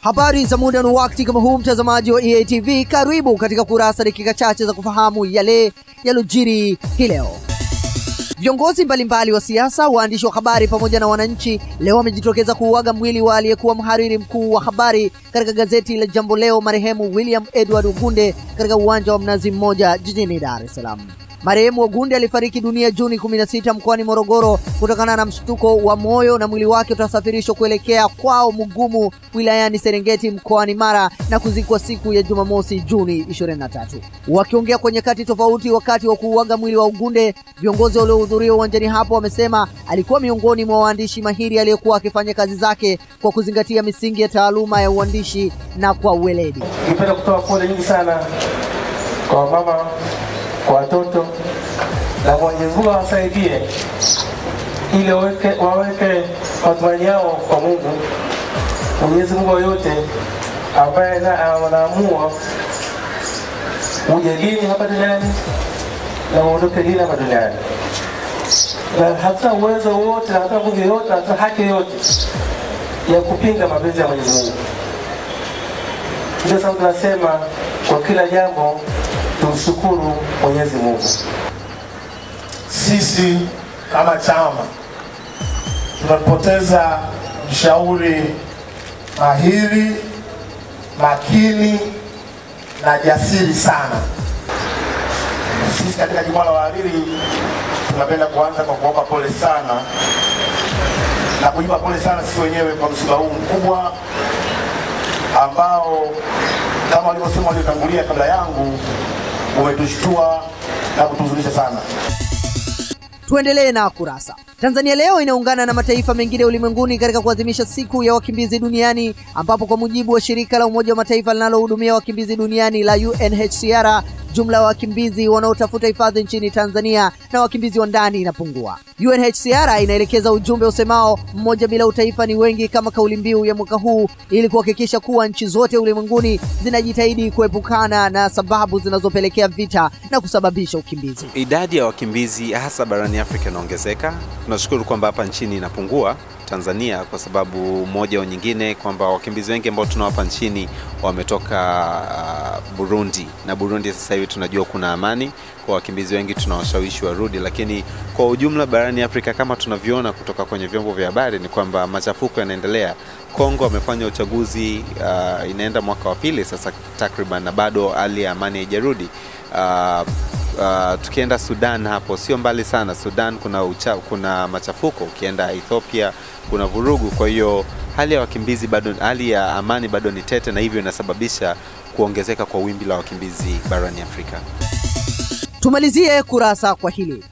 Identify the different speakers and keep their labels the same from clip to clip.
Speaker 1: Habari za muda na wakati kama huu, mtazamaji wa EATV, karibu katika kurasa, dakika chache za kufahamu yale yalojiri hii leo. Viongozi mbalimbali wa siasa, waandishi wa habari pamoja na wananchi leo wamejitokeza kuuaga mwili wa aliyekuwa mhariri mkuu wa habari katika gazeti la Jambo Leo, marehemu William Edward Ugunde katika uwanja wa Mnazi Mmoja jijini Dar es Salaam. Marehemu Ogunde alifariki dunia Juni 16 mkoani Morogoro kutokana na mshtuko wa moyo na mwili wake utasafirishwa kuelekea kwao Mugumu wilayani Serengeti mkoani Mara na kuzikwa siku ya Jumamosi Juni 23. Wakiongea kwa nyakati tofauti wakati wa kuuaga mwili wa Ogunde, viongozi waliohudhuria uwanjani hapo wamesema alikuwa miongoni mwa waandishi mahiri aliyekuwa akifanya kazi zake kwa kuzingatia misingi ya taaluma ya uandishi na kwa uweledi.
Speaker 2: Ningependa kutoa pole nyingi sana kwa mama, kwa watoto na Mwenyezi Mungu awasaidie ili waweke, waweke matumaini yao kwa Mungu. Mwenyezi Mungu yoyote ambaye anaamua uje dini hapa duniani na uondoke dini hapa duniani, na hatuna uwezo wote, hatuna nguvu yote, hatuna haki yote ya kupinga mapenzi ya Mwenyezi Mungu. Ndio sababu tunasema kwa kila jambo tumshukuru Mwenyezi Mungu.
Speaker 3: Sisi kama chama tumepoteza mshauri mahiri, makini na jasiri sana. Sisi katika jukwaa la wahariri tunapenda kuanza kwa kuwapa pole sana na kujipa pole sana sisi wenyewe kwa msiba huu mkubwa ambao kama walivyosema waliotangulia kabla yangu umetushtua na kutuhuzunisha sana.
Speaker 1: Tuendelee na kurasa. Tanzania leo inaungana na mataifa mengine ulimwenguni katika kuadhimisha siku ya wakimbizi duniani, ambapo kwa mujibu wa shirika la Umoja wa Mataifa linalohudumia wakimbizi duniani la UNHCR, jumla ya wakimbizi wanaotafuta hifadhi nchini Tanzania na wakimbizi wa ndani inapungua. UNHCR inaelekeza ujumbe usemao mmoja bila utaifa ni wengi kama kauli mbiu ya mwaka huu ili kuhakikisha kuwa nchi zote ulimwenguni zinajitahidi kuepukana na sababu zinazopelekea vita na kusababisha ukimbizi.
Speaker 4: Idadi ya wakimbizi hasa barani Afrika inaongezeka. Tunashukuru kwamba hapa nchini inapungua Tanzania kwa sababu moja au nyingine, kwamba wakimbizi wengi ambao tunao tunawapa nchini wametoka uh, Burundi na Burundi sasa hivi tunajua kuna amani, kwa wakimbizi wengi tunawashawishi warudi, lakini kwa ujumla barani Afrika kama tunavyoona kutoka kwenye vyombo vya habari ni kwamba machafuko yanaendelea. Kongo amefanya uchaguzi uh, inaenda mwaka wa pili sasa takriban, na bado hali ya amani haijarudi. Uh, uh, tukienda Sudan hapo sio mbali sana. Sudan kuna, ucha, kuna machafuko. Ukienda Ethiopia kuna vurugu. Kwa hiyo hali ya wakimbizi bado, hali ya amani bado ni tete, na hivyo inasababisha kuongezeka kwa wimbi la wakimbizi barani Afrika.
Speaker 1: Tumalizie kurasa kwa hili.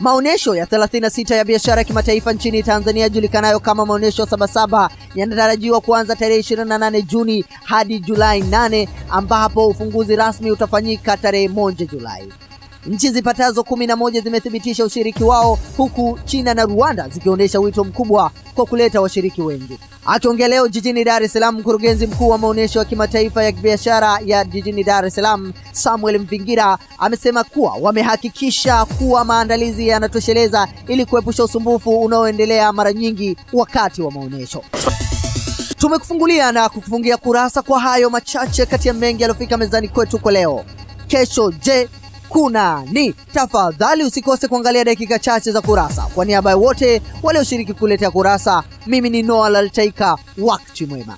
Speaker 1: Maonyesho ya 36 ya biashara ya kimataifa nchini Tanzania julikanayo kama maonyesho Sabasaba yanatarajiwa kuanza tarehe 28 Juni hadi Julai 8 ambapo ufunguzi rasmi utafanyika tarehe moja Julai. Nchi zipatazo kumi na moja zimethibitisha ushiriki wao huku China na Rwanda zikionyesha wito mkubwa kwa kuleta washiriki wengi. Akiongea leo jijini Dar es Salaam, mkurugenzi mkuu wa maonyesho ya kimataifa ya biashara ya jijini Dar es Salaam, Samuel Mvingira, amesema kuwa wamehakikisha kuwa maandalizi yanatosheleza ili kuepusha usumbufu unaoendelea mara nyingi wakati wa maonyesho. Tumekufungulia na kukufungia kurasa kwa hayo machache kati ya mengi yaliyofika mezani kwetu kwa leo. Kesho je, kuna ni? Tafadhali usikose kuangalia dakika chache za kurasa. Kwa niaba ya wote walioshiriki kuletea kurasa, mimi ni Noah Laltaika. Wakati mwema.